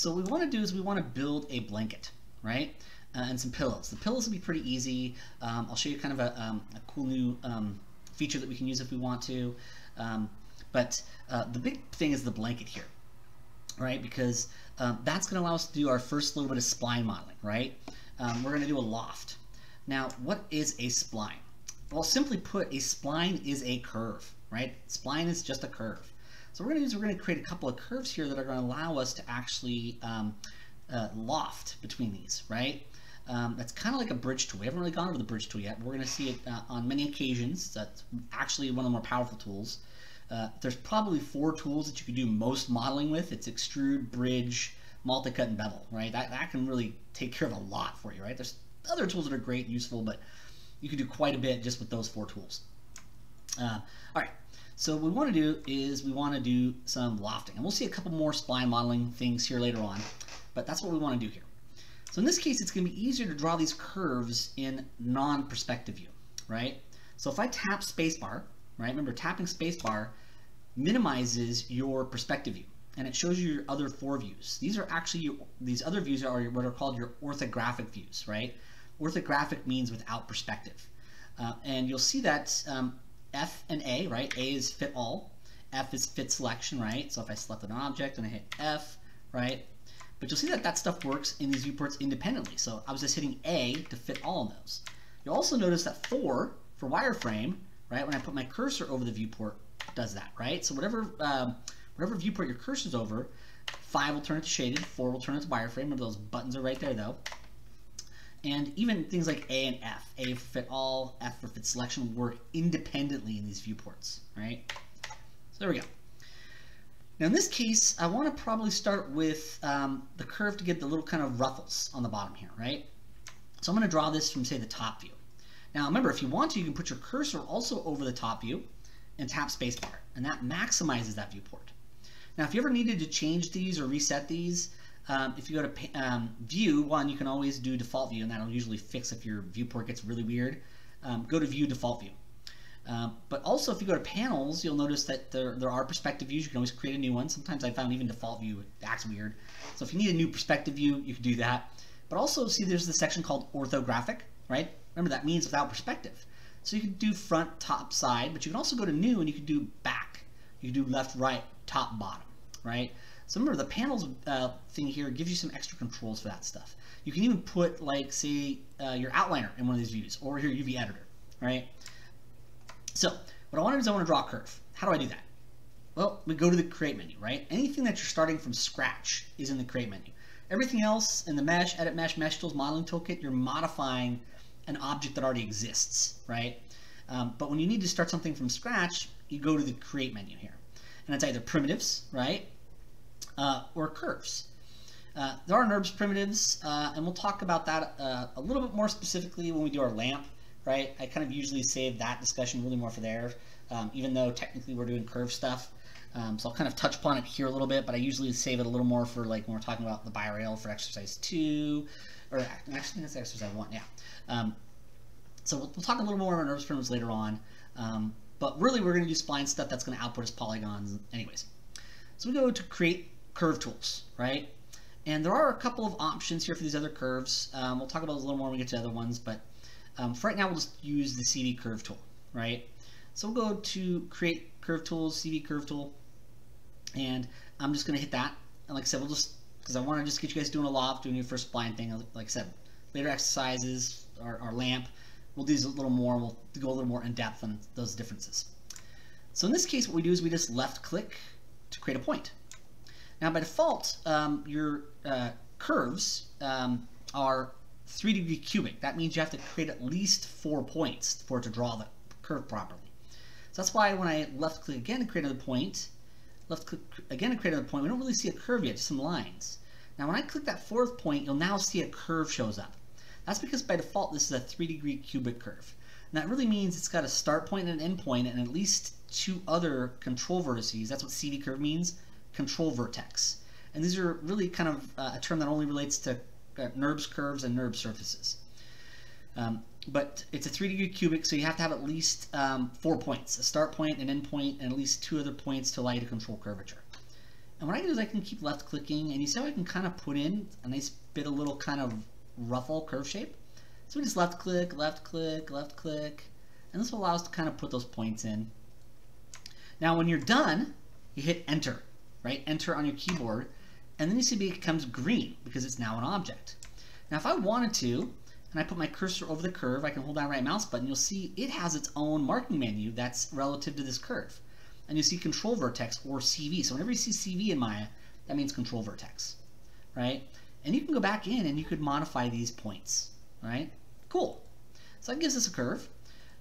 so what we want to do is we want to build a blanket, right? Uh, and some pillows. The pillows will be pretty easy. Um, I'll show you kind of a, um, a cool new um, feature that we can use if we want to. Um, but uh, the big thing is the blanket here, right? Because um, that's going to allow us to do our first little bit of spline modeling, right? Um, we're going to do a loft. Now, what is a spline? Well, simply put, a spline is a curve, right? Spline is just a curve. So we're going to do is we're going to create a couple of curves here that are going to allow us to actually um, uh, loft between these, right? Um, that's kind of like a bridge tool. We haven't really gone over the bridge tool yet. We're going to see it uh, on many occasions. That's actually one of the more powerful tools. Uh, there's probably four tools that you can do most modeling with. It's extrude, bridge, multi-cut, and bevel, right? That, that can really take care of a lot for you, right? There's other tools that are great and useful, but you can do quite a bit just with those four tools. Uh, all right, so what we want to do is we want to do some lofting, and we'll see a couple more spline modeling things here later on, but that's what we want to do here. So in this case, it's going to be easier to draw these curves in non-perspective view, right? So if I tap spacebar, right, remember tapping spacebar minimizes your perspective view and it shows you your other four views. These are actually, your, these other views are what are called your orthographic views, right? Orthographic means without perspective. Uh, and you'll see that um, F and A, right? A is fit all, F is fit selection, right? So if I select an object and I hit F, right? But you'll see that that stuff works in these viewports independently. So I was just hitting A to fit all of those. You'll also notice that 4 for wireframe, right, when I put my cursor over the viewport, does that, right? So whatever, um, whatever viewport your cursor's over, 5 will turn it to shaded, 4 will turn it to wireframe. Remember those buttons are right there though. And even things like A and F, A for fit all, F for fit selection work independently in these viewports, right? So there we go. Now in this case, I want to probably start with um, the curve to get the little kind of ruffles on the bottom here, right? So I'm going to draw this from, say, the top view. Now remember, if you want to, you can put your cursor also over the top view and tap spacebar, and that maximizes that viewport. Now if you ever needed to change these or reset these, um, if you go to um, view, one, you can always do default view, and that'll usually fix if your viewport gets really weird. Um, go to view default view. Um, but also, if you go to panels, you'll notice that there, there are perspective views. You can always create a new one. Sometimes I found even default view acts weird. So if you need a new perspective view, you can do that. But also, see there's the section called orthographic, right? Remember, that means without perspective. So you can do front, top, side, but you can also go to new and you can do back. You can do left, right, top, bottom, right? So remember, the panels uh, thing here gives you some extra controls for that stuff. You can even put, like, say, uh, your outliner in one of these views, or your UV editor, right? So what I want to do is I want to draw a curve. How do I do that? Well, we go to the create menu, right? Anything that you're starting from scratch is in the create menu. Everything else in the mesh, edit mesh, mesh tools, modeling toolkit, you're modifying an object that already exists, right? Um, but when you need to start something from scratch, you go to the create menu here. And it's either primitives, right? Uh, or curves. Uh, there are NURBS primitives, uh, and we'll talk about that uh, a little bit more specifically when we do our lamp right? I kind of usually save that discussion really more for there, um, even though technically we're doing curve stuff. Um, so I'll kind of touch upon it here a little bit, but I usually save it a little more for like when we're talking about the bi-rail for exercise two, or actually that's exercise one, yeah. Um, so we'll, we'll, talk a little more about NURBS primitives later on, um, but really we're going to do spline stuff that's going to output as polygons anyways. So we go to create curve tools, right? And there are a couple of options here for these other curves. Um, we'll talk about those a little more when we get to other ones, but um, for right now, we'll just use the CV curve tool, right? So we'll go to create curve tools, CV curve tool, and I'm just going to hit that. And like I said, we'll just, because I want to just get you guys doing a loft, doing your first spline thing. Like I said, later exercises, our, our lamp, we'll do these a little more, we'll go a little more in depth on those differences. So in this case, what we do is we just left click to create a point. Now by default, um, your uh, curves um, are 3 degree cubic. That means you have to create at least four points for it to draw the curve properly. So that's why when I left click again to create another point, left click again to create another point, we don't really see a curve yet, just some lines. Now when I click that fourth point, you'll now see a curve shows up. That's because by default this is a 3 degree cubic curve. And that really means it's got a start point and an end point and at least two other control vertices. That's what CV curve means, control vertex. And these are really kind of uh, a term that only relates to got NURBS curves and NURBS surfaces. Um, but it's a 3 degree cubic, so you have to have at least um, four points, a start point, an end point, and at least two other points to allow you to control curvature. And what I do is I can keep left clicking and you see how I can kind of put in a nice bit of little kind of ruffle curve shape. So we just left click, left click, left click, and this will allow us to kind of put those points in. Now when you're done, you hit enter, right? Enter on your keyboard, and then you see it becomes green because it's now an object. Now if I wanted to, and I put my cursor over the curve, I can hold down right mouse button, you'll see it has its own marking menu that's relative to this curve. And you see control vertex or CV. So whenever you see CV in Maya, that means control vertex, right? And you can go back in and you could modify these points, right? Cool. So that gives us a curve.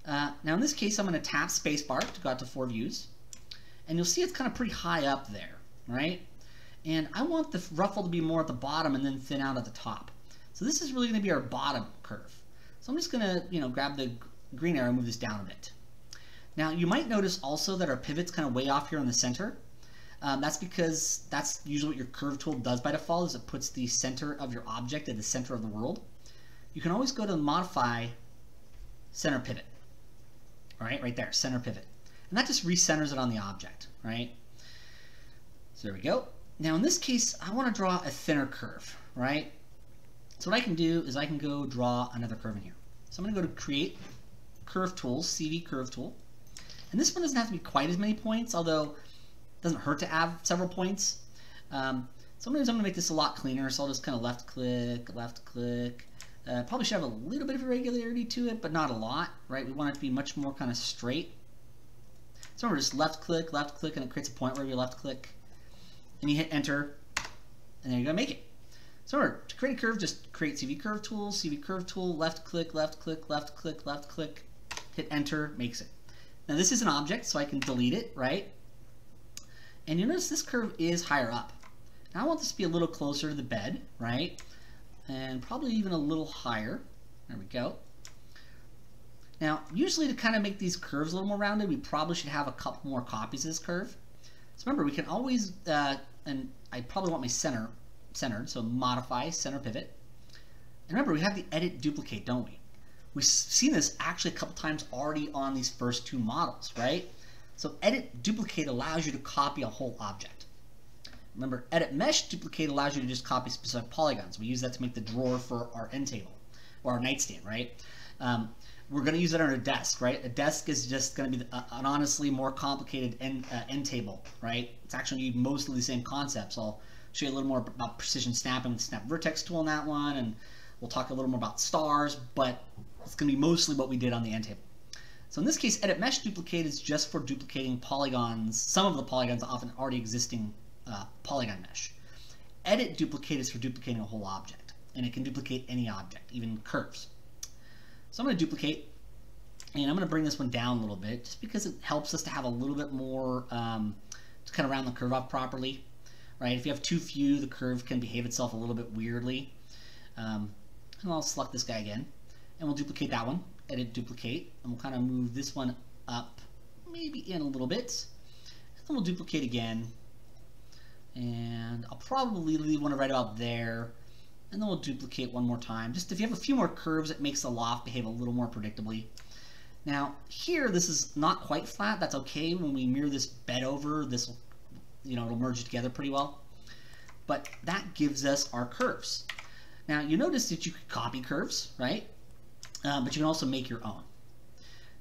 Uh, now in this case, I'm going to tap spacebar to go out to four views. And you'll see it's kind of pretty high up there, right? And I want the ruffle to be more at the bottom and then thin out at the top. So this is really going to be our bottom curve. So I'm just going to, you know, grab the green arrow and move this down a bit. Now you might notice also that our pivot's kind of way off here in the center. Um, that's because that's usually what your curve tool does by default is it puts the center of your object at the center of the world. You can always go to modify center pivot. All right, right there, center pivot. And that just recenters it on the object, right? So there we go. Now in this case, I want to draw a thinner curve, right? So what I can do is I can go draw another curve in here. So I'm going to go to Create, Curve Tools, CV Curve Tool. And this one doesn't have to be quite as many points, although it doesn't hurt to have several points. Um, sometimes I'm going to make this a lot cleaner, so I'll just kind of left click, left click. Uh, probably should have a little bit of irregularity to it, but not a lot, right? We want it to be much more kind of straight. So remember, just left click, left click, and it creates a point where you left click. And you hit enter, and then you're to make it. So remember, to create a curve, just create CV curve tool, CV curve tool, left click, left click, left click, left click, hit enter, makes it. Now this is an object, so I can delete it, right? And you notice this curve is higher up. Now I want this to be a little closer to the bed, right? And probably even a little higher. There we go. Now, usually to kind of make these curves a little more rounded, we probably should have a couple more copies of this curve. So remember, we can always, uh, and I probably want my center centered, so modify center pivot. And remember, we have the edit duplicate, don't we? We've seen this actually a couple times already on these first two models, right? So edit duplicate allows you to copy a whole object. Remember, edit mesh duplicate allows you to just copy specific polygons. We use that to make the drawer for our end table or our nightstand, right? Um, we're going to use it on a desk, right? A desk is just going to be an honestly more complicated end, uh, end table, right? It's actually mostly the same concepts. I'll show you a little more about precision snapping with the snap vertex tool in that one, and we'll talk a little more about stars, but it's going to be mostly what we did on the end table. So in this case, edit mesh duplicate is just for duplicating polygons, some of the polygons often already existing uh, polygon mesh. Edit duplicate is for duplicating a whole object, and it can duplicate any object, even curves. So I'm going to duplicate, and I'm going to bring this one down a little bit, just because it helps us to have a little bit more, um, to kind of round the curve up properly right? If you have too few, the curve can behave itself a little bit weirdly. Um, and I'll select this guy again, and we'll duplicate that one, edit duplicate, and we'll kind of move this one up, maybe in a little bit. And then we'll duplicate again, and I'll probably leave one right about there, and then we'll duplicate one more time. Just if you have a few more curves, it makes the loft behave a little more predictably. Now, here, this is not quite flat. That's okay. When we mirror this bed over, this you know, it'll merge together pretty well. But that gives us our curves. Now, you notice that you could copy curves, right? Uh, but you can also make your own.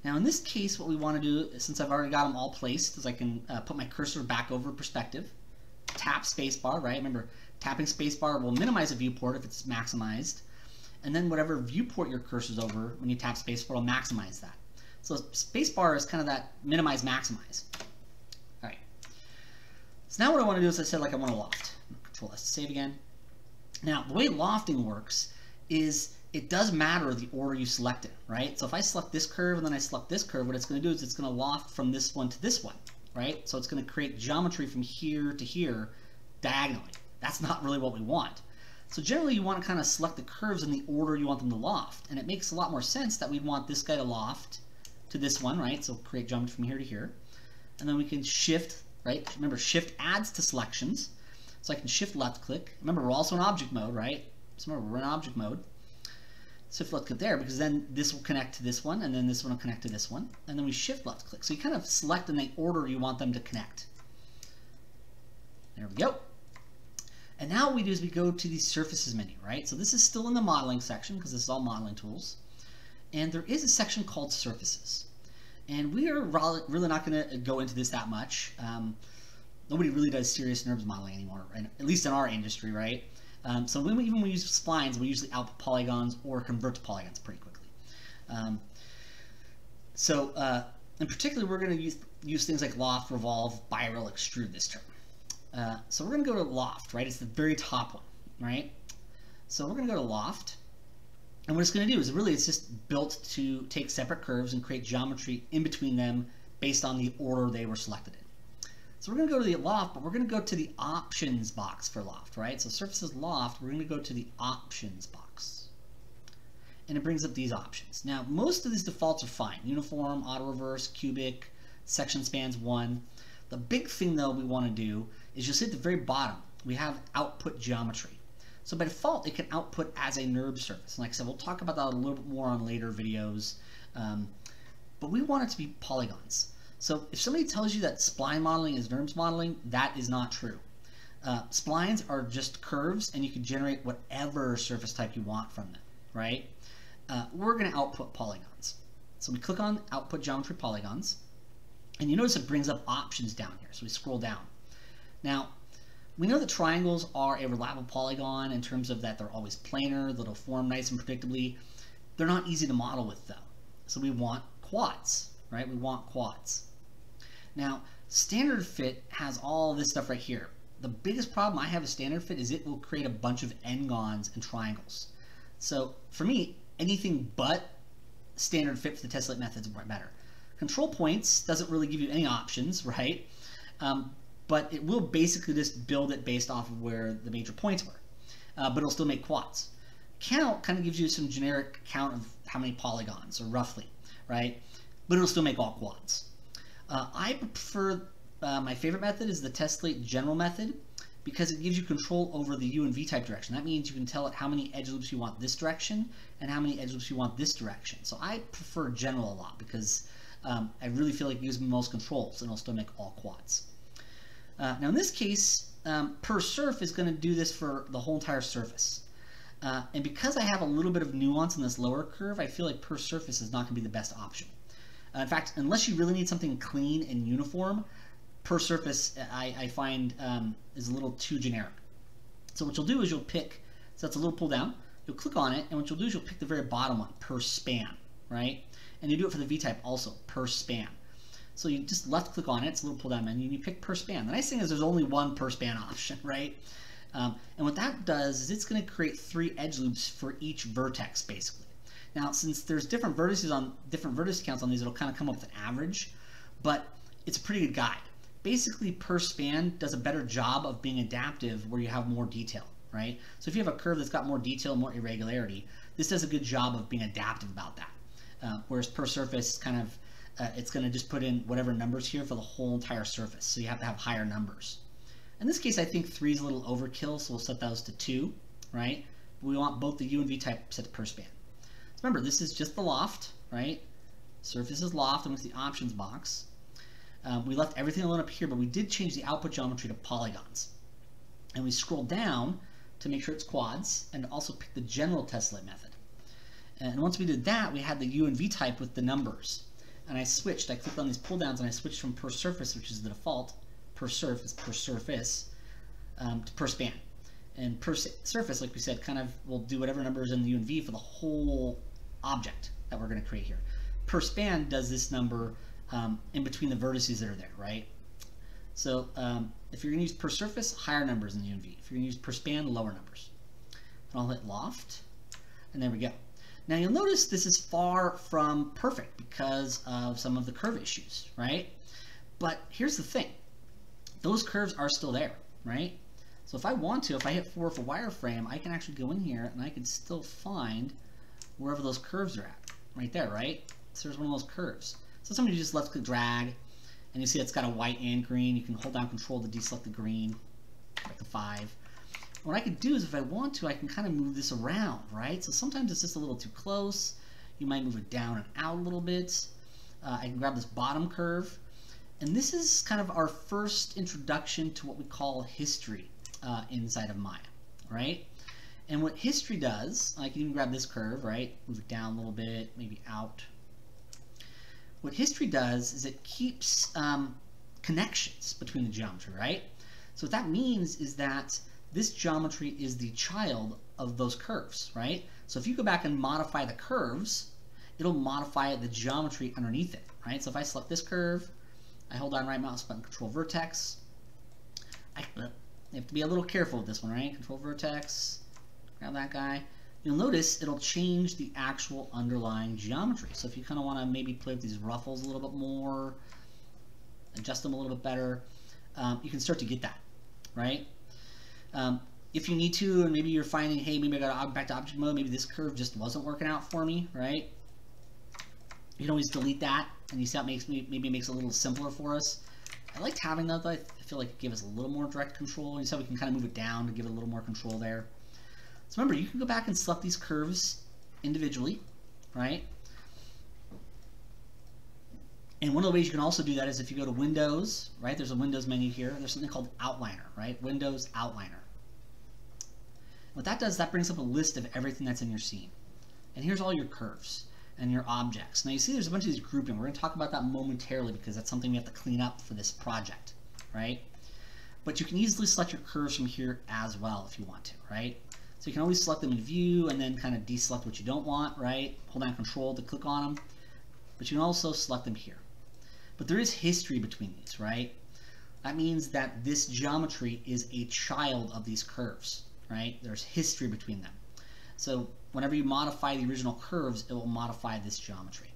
Now, in this case, what we want to do, since I've already got them all placed, is I can uh, put my cursor back over perspective, tap spacebar, right? Remember, tapping spacebar will minimize a viewport if it's maximized. And then whatever viewport your cursor is over, when you tap spacebar, will maximize that. So spacebar is kind of that minimize, maximize. All right. So now what I want to do is I said like I want to loft. Control S to save again. Now the way lofting works is it does matter the order you select it, right? So if I select this curve and then I select this curve, what it's going to do is it's going to loft from this one to this one, right? So it's going to create geometry from here to here diagonally. That's not really what we want. So generally you want to kind of select the curves in the order you want them to loft. And it makes a lot more sense that we'd want this guy to loft to this one, right? So create geometry from here to here. And then we can shift right? Remember, shift adds to selections. So I can shift left click. Remember, we're also in object mode, right? So remember, we're in object mode. Shift left click there because then this will connect to this one and then this one will connect to this one. And then we shift left click. So you kind of select in the order you want them to connect. There we go. And now what we do is we go to the surfaces menu, right? So this is still in the modeling section because this is all modeling tools. And there is a section called surfaces. And we are really not going to go into this that much. Um, nobody really does serious NURBS modeling anymore, at least in our industry, right? Um, so when we, even when we use splines, we usually output polygons or convert to polygons pretty quickly. Um, so uh, in particular, we're going to use, use things like loft, revolve, birail, extrude this term. Uh, so we're going to go to loft, right? It's the very top one, right? So we're going to go to loft. And what it's going to do is really it's just built to take separate curves and create geometry in between them based on the order they were selected in. So we're going to go to the loft, but we're going to go to the options box for loft, right? So surfaces loft, we're going to go to the options box. And it brings up these options. Now, most of these defaults are fine. Uniform, auto reverse, cubic, section spans one. The big thing though we want to do is you'll see at the very bottom, we have output geometry. So by default, it can output as a NURB surface. And like I said, we'll talk about that a little bit more on later videos. Um, but we want it to be polygons. So if somebody tells you that spline modeling is NURBS modeling, that is not true. Uh, splines are just curves and you can generate whatever surface type you want from them, right? Uh, we're going to output polygons. So we click on output geometry polygons and you notice it brings up options down here. So we scroll down. Now, we know that triangles are a reliable polygon in terms of that they're always planar, that'll form nice and predictably. They're not easy to model with though. So we want quads, right? We want quads. Now, standard fit has all this stuff right here. The biggest problem I have with standard fit is it will create a bunch of n-gons and triangles. So for me, anything but standard fit for the tessellate method is better. Control points doesn't really give you any options, right? Um, but it will basically just build it based off of where the major points were. Uh, but it'll still make quads. Count kind of gives you some generic count of how many polygons, or roughly, right? But it'll still make all quads. Uh, I prefer, uh, my favorite method is the tessellate general method because it gives you control over the U and V type direction. That means you can tell it how many edge loops you want this direction and how many edge loops you want this direction. So I prefer general a lot because um, I really feel like it gives me most controls and it'll still make all quads. Uh, now in this case, um, per surf is going to do this for the whole entire surface. Uh, and because I have a little bit of nuance in this lower curve, I feel like per surface is not going to be the best option. Uh, in fact, unless you really need something clean and uniform, per surface I, I find um, is a little too generic. So what you'll do is you'll pick, so that's a little pull down, you'll click on it, and what you'll do is you'll pick the very bottom one, per span, right? And you do it for the V-type also, per span. So you just left click on it, it's a little pull down menu, and you pick per span. The nice thing is there's only one per span option, right? Um, and what that does is it's going to create three edge loops for each vertex, basically. Now, since there's different vertices on different vertex counts on these, it'll kind of come up with an average, but it's a pretty good guide. Basically, per span does a better job of being adaptive where you have more detail, right? So if you have a curve that's got more detail, more irregularity, this does a good job of being adaptive about that. Uh, whereas per surface, kind of, uh, it's going to just put in whatever numbers here for the whole entire surface. So you have to have higher numbers. In this case, I think three is a little overkill, so we'll set those to two, right? We want both the U and V type set to per span. Remember, this is just the loft, right? Surface is loft, and with the options box. Um, we left everything alone up here, but we did change the output geometry to polygons. And we scroll down to make sure it's quads, and also pick the general tessellate method. And once we did that, we had the U and V type with the numbers. And I switched, I clicked on these pull downs, and I switched from per surface, which is the default, per surface, per surface, um, to per span. And per surface, like we said, kind of will do whatever number is in the U and V for the whole object that we're going to create here. Per span does this number um, in between the vertices that are there, right? So um, if you're going to use per surface, higher numbers in the U and V. If you're going to use per span, lower numbers. And I'll hit loft, and there we go. Now you'll notice this is far from perfect because of some of the curve issues, right? But here's the thing. Those curves are still there, right? So if I want to, if I hit 4 for wireframe, I can actually go in here and I can still find wherever those curves are at. Right there, right? So there's one of those curves. So somebody just left click drag, and you see it's got a white and green. You can hold down control to deselect the green, like the 5. What I could do is if I want to, I can kind of move this around, right? So sometimes it's just a little too close. You might move it down and out a little bit. Uh, I can grab this bottom curve, and this is kind of our first introduction to what we call history uh, inside of Maya, right? And what history does, I can even grab this curve, right? Move it down a little bit, maybe out. What history does is it keeps um, connections between the geometry, right? So what that means is that this geometry is the child of those curves, right? So if you go back and modify the curves, it'll modify the geometry underneath it, right? So if I select this curve, I hold down right mouse button, control vertex. I have to be a little careful with this one, right? Control vertex, grab that guy. You'll notice it'll change the actual underlying geometry. So if you kind of want to maybe play with these ruffles a little bit more, adjust them a little bit better, um, you can start to get that, right? Um, if you need to, and maybe you're finding, hey, maybe I got back to object mode, maybe this curve just wasn't working out for me, right? You can always delete that, and you see it makes me maybe makes it a little simpler for us. I liked having that, though. I feel like it gave us a little more direct control. You see how we can kind of move it down to give it a little more control there. So remember, you can go back and select these curves individually, right? And one of the ways you can also do that is if you go to Windows, right? There's a Windows menu here. There's something called Outliner, right? Windows Outliner. What that does, that brings up a list of everything that's in your scene. And here's all your curves and your objects. Now you see there's a bunch of these grouping. We're going to talk about that momentarily because that's something we have to clean up for this project, right? But you can easily select your curves from here as well if you want to, right? So you can always select them in view and then kind of deselect what you don't want, right? Hold down control to click on them. But you can also select them here. But there is history between these, right? That means that this geometry is a child of these curves, right? There's history between them. So whenever you modify the original curves, it will modify this geometry.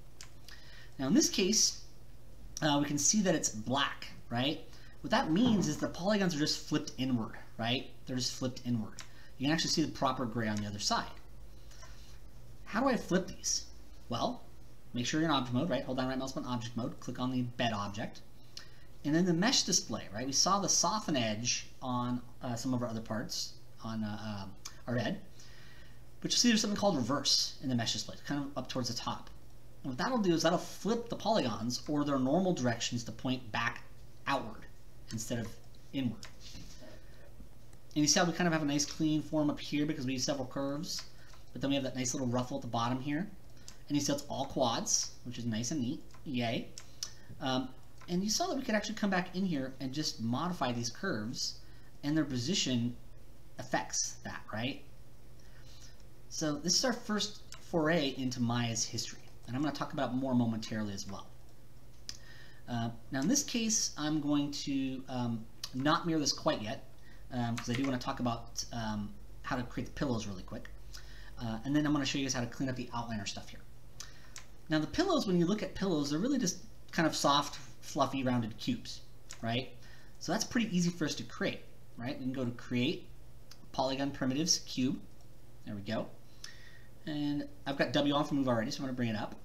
Now in this case, uh, we can see that it's black, right? What that means is the polygons are just flipped inward, right? They're just flipped inward. You can actually see the proper gray on the other side. How do I flip these? Well, make sure you're in object mode, right? Hold down right mouse button, object mode, click on the bed object. And then the mesh display, right? We saw the soften edge on uh, some of our other parts on uh, uh, our bed. But you'll see there's something called reverse in the mesh display, kind of up towards the top. And what that'll do is that'll flip the polygons or their normal directions to point back outward instead of inward. And you see how we kind of have a nice clean form up here because we use several curves, but then we have that nice little ruffle at the bottom here. And see it's all quads, which is nice and neat, yay. Um, and you saw that we could actually come back in here and just modify these curves and their position affects that, right? So this is our first foray into Maya's history, and I'm going to talk about more momentarily as well. Uh, now in this case, I'm going to um, not mirror this quite yet, because um, I do want to talk about um, how to create the pillows really quick. Uh, and then I'm going to show you guys how to clean up the outliner stuff here. Now the pillows, when you look at pillows, they're really just kind of soft, fluffy, rounded cubes, right? So that's pretty easy for us to create, right? We can go to Create, Polygon Primitives, Cube. There we go. And I've got W on for move already, so I'm to bring it up.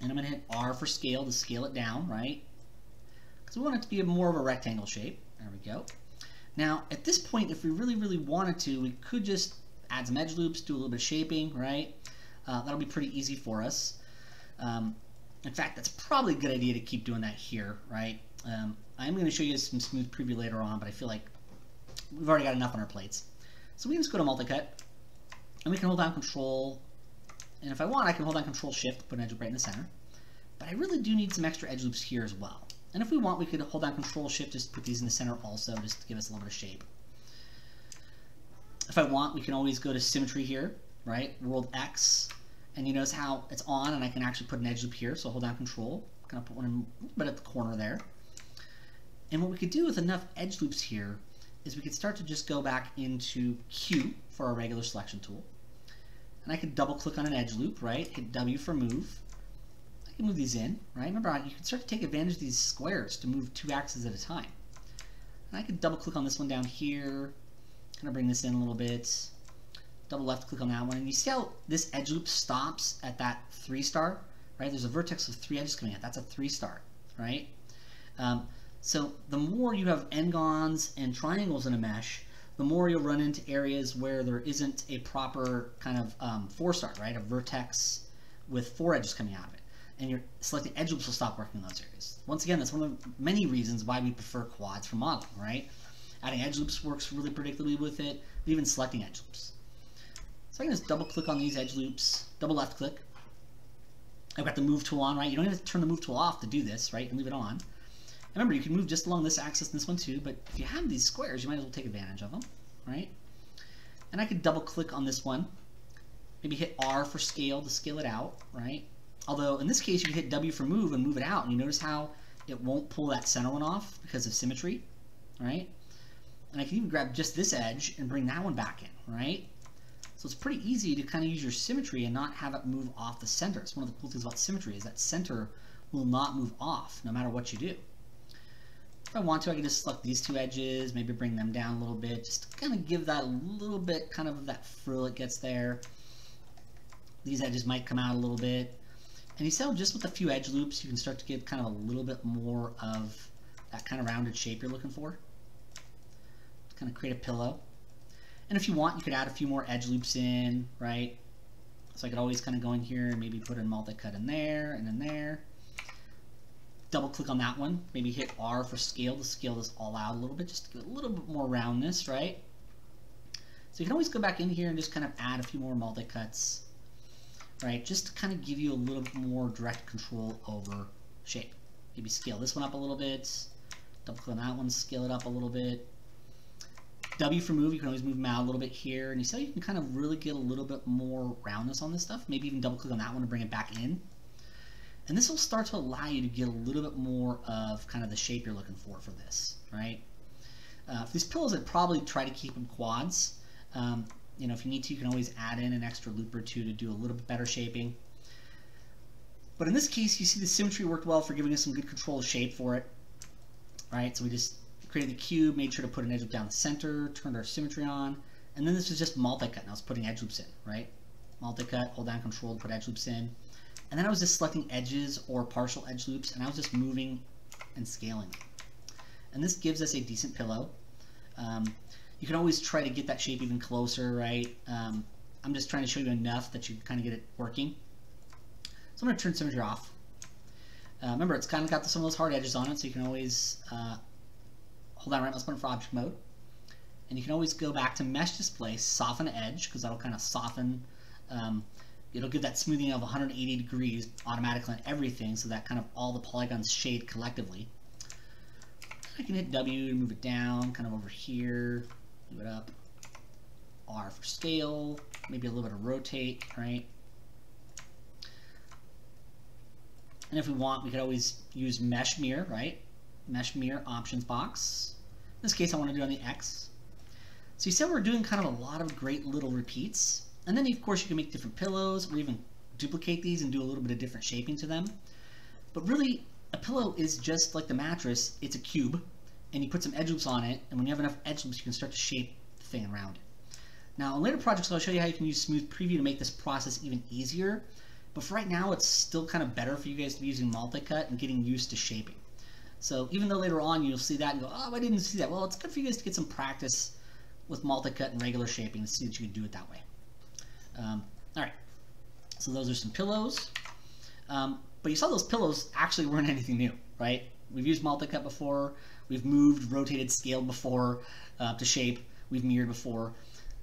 And I'm going to hit R for scale to scale it down, right? Because we want it to be more of a rectangle shape. There we go. Now, at this point, if we really, really wanted to, we could just add some edge loops, do a little bit of shaping, right? Uh, that'll be pretty easy for us. Um, in fact, that's probably a good idea to keep doing that here, right? Um, I'm going to show you some smooth preview later on, but I feel like we've already got enough on our plates. So we can just go to multi-cut, and we can hold down control, and if I want, I can hold down control shift, to put an edge loop right in the center. But I really do need some extra edge loops here as well. And if we want, we could hold down control shift, just put these in the center also, just to give us a little bit of shape. If I want, we can always go to symmetry here, right? World X, and you notice how it's on, and I can actually put an edge loop here, so hold down control, kind of put one in a little bit at the corner there. And what we could do with enough edge loops here is we could start to just go back into Q for our regular selection tool. And I could double click on an edge loop, right? Hit W for move. I can move these in, right? Remember, you can start to take advantage of these squares to move two axes at a time. And I could double click on this one down here, kind of bring this in a little bit. Double left click on that one. And you see how this edge loop stops at that three star, right? There's a vertex of three edges coming out. That's a three star, right? Um, so the more you have n-gons and triangles in a mesh, the more you'll run into areas where there isn't a proper kind of um, four star, right? A vertex with four edges coming out of it. and your selecting edge loops will stop working in those areas. Once again, that's one of the many reasons why we prefer quads for modeling, right? Adding edge loops works really predictably with it, even selecting edge loops. So I can just double click on these edge loops, double left click. I've got the move tool on, right? You don't have to turn the move tool off to do this, right? And leave it on. And remember, you can move just along this axis and this one too, but if you have these squares, you might as well take advantage of them, right? And I could double click on this one, maybe hit R for scale to scale it out, right? Although in this case, you can hit W for move and move it out, and you notice how it won't pull that center one off because of symmetry, right? And I can even grab just this edge and bring that one back in, right? So it's pretty easy to kind of use your symmetry and not have it move off the center. It's one of the cool things about symmetry is that center will not move off no matter what you do. If I want to, I can just select these two edges, maybe bring them down a little bit, just kind of give that a little bit, kind of that frill it gets there. These edges might come out a little bit. And you see just with a few edge loops, you can start to get kind of a little bit more of that kind of rounded shape you're looking for. Kind of create a pillow. And if you want, you could add a few more edge loops in, right? So I could always kind of go in here and maybe put a multi-cut in there and in there. Double click on that one. Maybe hit R for scale to scale this all out a little bit, just to a little bit more roundness, right? So you can always go back in here and just kind of add a few more multi-cuts, right? Just to kind of give you a little bit more direct control over shape. Maybe scale this one up a little bit. Double click on that one, scale it up a little bit. W for move, you can always move them out a little bit here, and you see you can kind of really get a little bit more roundness on this stuff. Maybe even double click on that one to bring it back in. And this will start to allow you to get a little bit more of kind of the shape you're looking for for this, right? Uh, for these pillows, I'd probably try to keep them quads. Um, you know, if you need to, you can always add in an extra loop or two to do a little bit better shaping. But in this case, you see the symmetry worked well for giving us some good control of shape for it, right? So we just created the cube, made sure to put an edge loop down center, turned our symmetry on, and then this was just multi-cut, and I was putting edge loops in, right? Multi-cut, hold down control put edge loops in. And then I was just selecting edges or partial edge loops, and I was just moving and scaling. And this gives us a decent pillow. Um, you can always try to get that shape even closer, right? Um, I'm just trying to show you enough that you kind of get it working. So I'm going to turn symmetry off. Uh, remember, it's kind of got some of those hard edges on it, so you can always uh, hold down right mouse button for object mode. And you can always go back to mesh display, soften edge, because that'll kind of soften, um, it'll give that smoothing of 180 degrees automatically on everything, so that kind of all the polygons shade collectively. I can hit W to move it down, kind of over here, move it up. R for scale, maybe a little bit of rotate, right? And if we want, we could always use mesh mirror, right? Mesh mirror options box. In this case, I want to do on the X. So you see we're doing kind of a lot of great little repeats. And then, of course, you can make different pillows or even duplicate these and do a little bit of different shaping to them. But really, a pillow is just like the mattress. It's a cube, and you put some edge loops on it, and when you have enough edge loops, you can start to shape the thing around it. Now, in later projects, I'll show you how you can use Smooth Preview to make this process even easier. But for right now, it's still kind of better for you guys to be using multi-cut and getting used to shaping. So even though later on you'll see that and go, oh, I didn't see that. Well, it's good for you guys to get some practice with multi-cut and regular shaping to see that you can do it that way. Um, all right, so those are some pillows. Um, but you saw those pillows actually weren't anything new, right? We've used multi-cut before. We've moved, rotated, scaled before uh, to shape. We've mirrored before.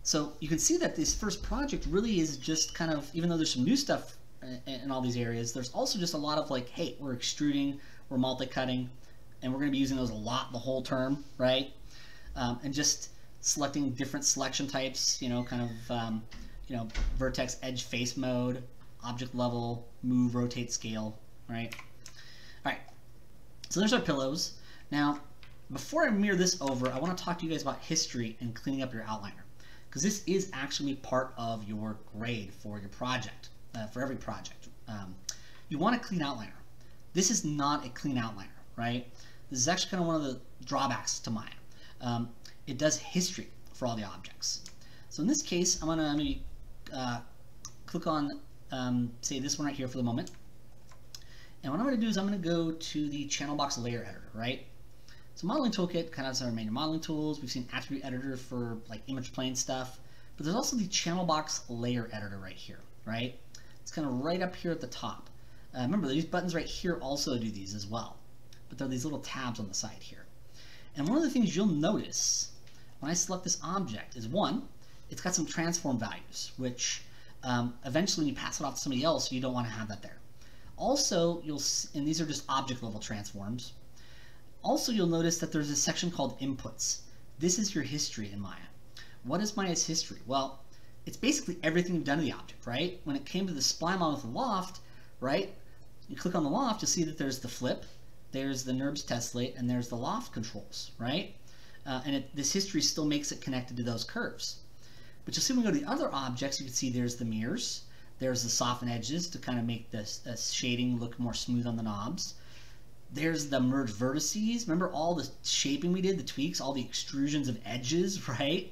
So you can see that this first project really is just kind of, even though there's some new stuff in, in all these areas, there's also just a lot of like, hey, we're extruding, we're multi-cutting, and we're going to be using those a lot the whole term, right? Um, and just selecting different selection types, you know, kind of, um, you know, vertex edge face mode, object level, move, rotate, scale, right? All right, so there's our pillows. Now, before I mirror this over, I want to talk to you guys about history and cleaning up your outliner, because this is actually part of your grade for your project, uh, for every project. Um, you want a clean outliner. This is not a clean outliner, right? This is actually kind of one of the drawbacks to Maya. Um, it does history for all the objects. So in this case, I'm going to maybe uh, click on, um, say, this one right here for the moment. And what I'm to do is I'm going to go to the channel box layer editor, right? So modeling toolkit kind of has our main modeling tools. We've seen attribute editor for like image plane stuff, but there's also the channel box layer editor right here, right? It's kind of right up here at the top. Uh, remember, these buttons right here also do these as well, but there are these little tabs on the side here. And one of the things you'll notice when I select this object is one, it's got some transform values, which um, eventually when you pass it off to somebody else, you don't want to have that there. Also, you'll, and these are just object level transforms. Also, you'll notice that there's a section called inputs. This is your history in Maya. What is Maya's history? Well, it's basically everything you've done to the object, right? When it came to the spline model with the loft, right? You click on the loft, you'll see that there's the flip, there's the NURBS tessellate, and there's the loft controls, right? Uh, and it, this history still makes it connected to those curves. But you'll see when we go to the other objects, you can see there's the mirrors, there's the soften edges to kind of make the shading look more smooth on the knobs. There's the merge vertices. Remember all the shaping we did, the tweaks, all the extrusions of edges, right?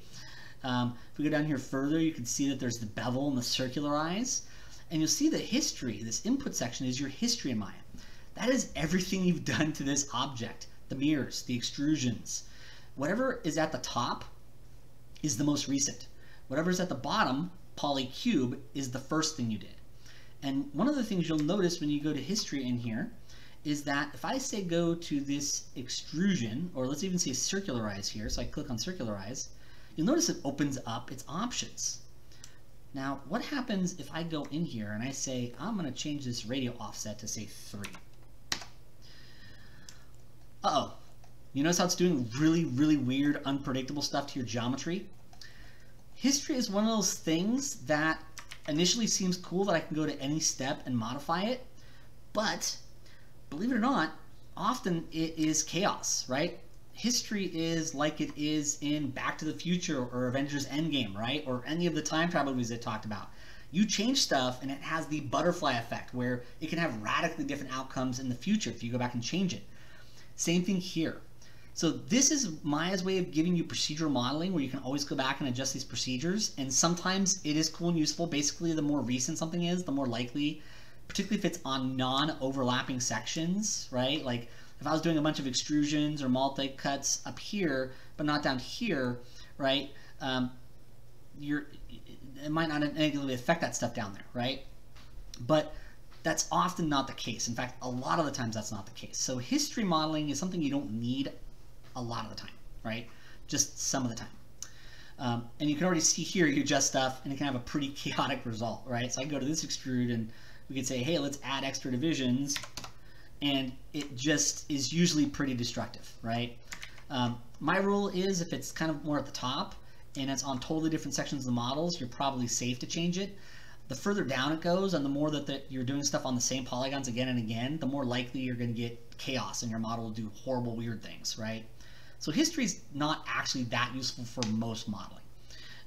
Um, if we go down here further, you can see that there's the bevel and the circularize. And you'll see the history, this input section is your history in Maya. That is everything you've done to this object. The mirrors, the extrusions. Whatever is at the top is the most recent. Whatever is at the bottom, polycube, is the first thing you did. And one of the things you'll notice when you go to history in here is that if I say go to this extrusion, or let's even say circularize here, so I click on circularize, you'll notice it opens up its options. Now, what happens if I go in here and I say, I'm going to change this radial offset to say 3? Uh-oh. You notice how it's doing really, really weird, unpredictable stuff to your geometry? History is one of those things that initially seems cool that I can go to any step and modify it, but believe it or not, often it is chaos, right? History is like it is in Back to the Future or Avengers Endgame, right? Or any of the time travel movies I talked about. You change stuff and it has the butterfly effect where it can have radically different outcomes in the future if you go back and change it. Same thing here. So this is Maya's way of giving you procedural modeling where you can always go back and adjust these procedures. And sometimes it is cool and useful. Basically, the more recent something is, the more likely, particularly if it's on non-overlapping sections, right? Like if I was doing a bunch of extrusions or multi-cuts up here, but not down here, right? Um, you're, it might not negatively affect that stuff down there, right? But that's often not the case. In fact, a lot of the times that's not the case. So history modeling is something you don't need a lot of the time, right? Just some of the time. Um, and you can already see here, you adjust stuff and it can have a pretty chaotic result, right? So I go to this extrude and we could say, hey, let's add extra divisions. And it just is usually pretty destructive, right? Um, my rule is if it's kind of more at the top and it's on totally different sections of the models, you're probably safe to change it. The further down it goes and the more that the, you're doing stuff on the same polygons again and again, the more likely you're going to get chaos and your model will do horrible, weird things, right? So history is not actually that useful for most modeling.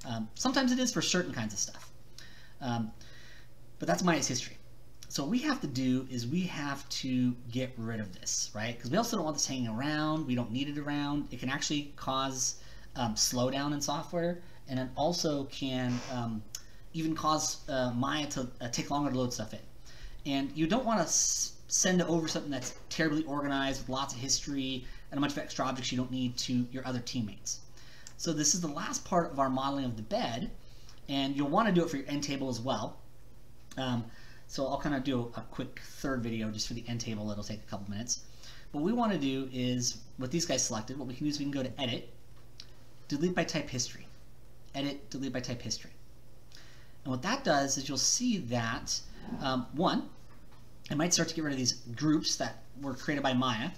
Um, sometimes it is for certain kinds of stuff. Um, but that's Maya's history. So what we have to do is we have to get rid of this, right? Because we also don't want this hanging around. We don't need it around. It can actually cause um, slowdown in software, and it also can um, even cause uh, Maya to uh, take longer to load stuff in. And you don't want to send over something that's terribly organized with lots of history and a bunch of extra objects you don't need to your other teammates. So this is the last part of our modeling of the bed, and you'll want to do it for your end table as well. Um, so I'll kind of do a, quick third video just for the end table. It'll take a couple minutes. What we want to do is, with these guys selected, what we can do is we can go to Edit, Delete by Type History. Edit, Delete by Type History. And what that does is you'll see that, um, one, it might start to get rid of these groups that were created by Maya.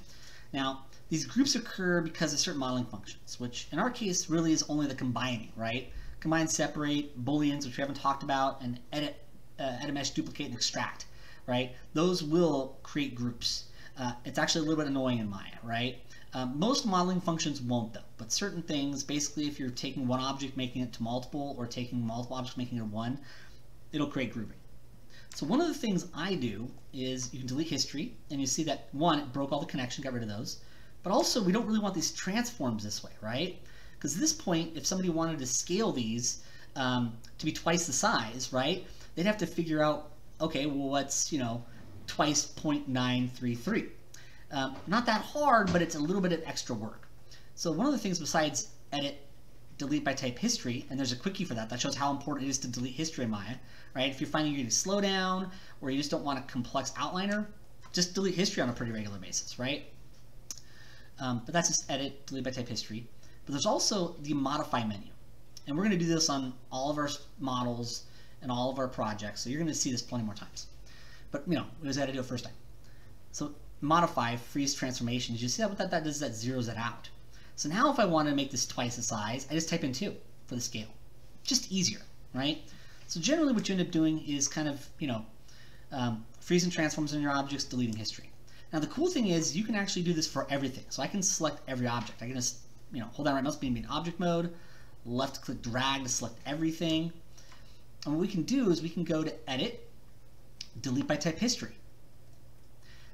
Now, these groups occur because of certain modeling functions, which in our case really is only the combining, right? Combine, separate, booleans, which we haven't talked about, and edit, uh, edit mesh, duplicate, and extract, right? Those will create groups. Uh, it's actually a little bit annoying in Maya, right? Um, most modeling functions won't though, but certain things, basically if you're taking one object, making it to multiple, or taking multiple objects, making it one, it'll create grouping. So one of the things I do is you can delete history, and you see that one, it broke all the connection, got rid of those. But also, we don't really want these transforms this way, right? Because at this point, if somebody wanted to scale these um, to be twice the size, right, they'd have to figure out, okay, well, what's, you know, twice 0.933? Um, not that hard, but it's a little bit of extra work. So one of the things besides edit, delete by type history, and there's a quickie for that. That shows how important it is to delete history in Maya, right? If you're finding you need to slow down or you just don't want a complex outliner, just delete history on a pretty regular basis, right? Um, but that's just edit, delete by type history. But there's also the modify menu. And we're going to do this on all of our models and all of our projects. So you're going to see this plenty more times. But, you know, it was how to do it first time. So modify, freeze transformations. You see that what that, that does that zeroes it out. So now if I want to make this twice the size, I just type in 2 for the scale. Just easier, right? So generally what you end up doing is kind of, you know, um, freezing transforms in your objects, deleting history. Now the cool thing is you can actually do this for everything. So I can select every object. I can just, you know, hold down right mouse, being in object mode, left click drag to select everything. And what we can do is we can go to edit, delete by type history.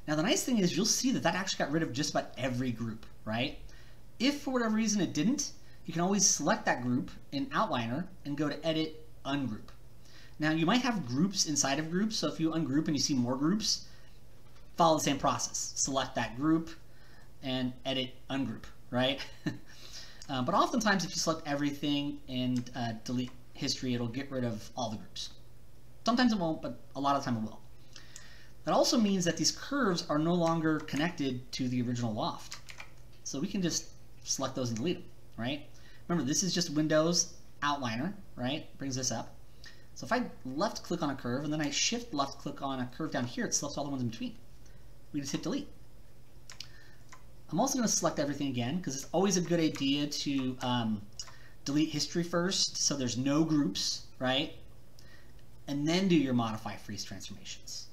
Now the nice thing is you'll see that that actually got rid of just about every group, right? If for whatever reason it didn't, you can always select that group in Outliner and go to edit, ungroup. Now you might have groups inside of groups, so if you ungroup and you see more groups, follow the same process. Select that group and edit, ungroup, right? uh, but oftentimes if you select everything and uh, delete history, it'll get rid of all the groups. Sometimes it won't, but a lot of the time it will. That also means that these curves are no longer connected to the original loft. So we can just select those and delete them, right? Remember, this is just Windows Outliner, right? Brings this up. So if I left click on a curve and then I shift left click on a curve down here, it selects all the ones in between. We just hit delete. I'm also going to select everything again because it's always a good idea to um, delete history first so there's no groups, right? And then do your modify freeze transformations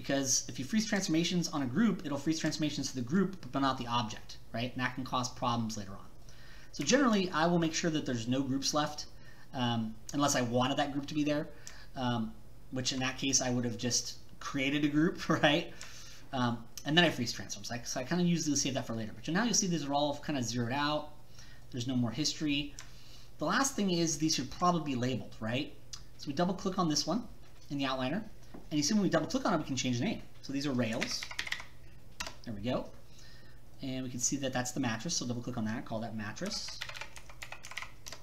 because if you freeze transformations on a group, it'll freeze transformations to the group, but not the object, right? And that can cause problems later on. So generally, I will make sure that there's no groups left, um, unless I wanted that group to be there, um, which in that case, I would have just created a group, right? Um, and then I freeze transforms. so I kind of usually save that for later. But now you'll see these are all kind of zeroed out. There's no more history. The last thing is these should probably be labeled, right? So we double click on this one in the outliner. And you see when we double click on it, we can change the name. So these are rails. There we go. And we can see that that's the mattress. So double click on that, call that mattress.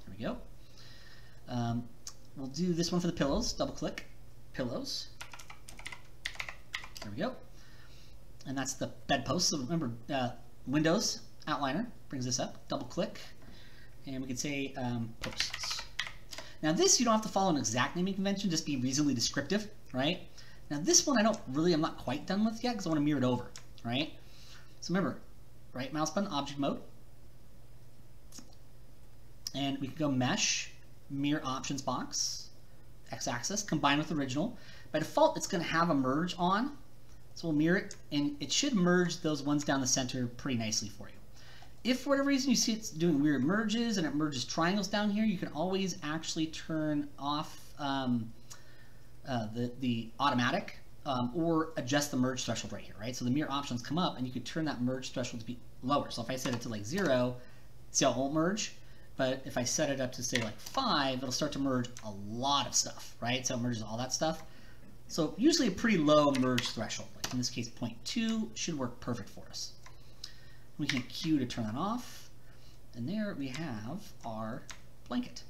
There we go. Um, we'll do this one for the pillows. Double click, pillows. There we go. And that's the bedpost. So remember, uh, Windows Outliner brings this up. Double click, and we can say um, posts. Now this, you don't have to follow an exact naming convention, just be reasonably descriptive, right? Now this one I don't really, I'm not quite done with yet because I want to mirror it over, right? So remember, right mouse button, object mode. And we can go mesh, mirror options box, x-axis, combine with original. By default, it's going to have a merge on. So we'll mirror it, and it should merge those ones down the center pretty nicely for you. If for whatever reason you see it's doing weird merges and it merges triangles down here, you can always actually turn off um, uh, the, the automatic um, or adjust the merge threshold right here, right? So the mirror options come up and you could turn that merge threshold to be lower. So if I set it to like zero, see how it won't merge? But if I set it up to say like five, it'll start to merge a lot of stuff, right? So it merges all that stuff. So usually a pretty low merge threshold, like in this case 0.2 should work perfect for us. We can Q to turn that off. And there we have our blanket.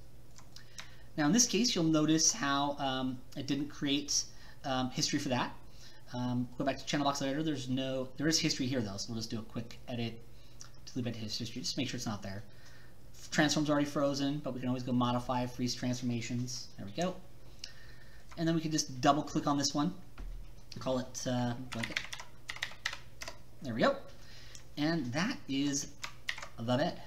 Now in this case, you'll notice how um, it didn't create um, history for that. Um, go back to channel box editor. There's no, there is history here though, so we'll just do a quick edit to leave it history, just make sure it's not there. Transform's already frozen, but we can always go modify, freeze transformations. There we go. And then we can just double click on this one. Call it uh, blanket. There we go. And that is the bed.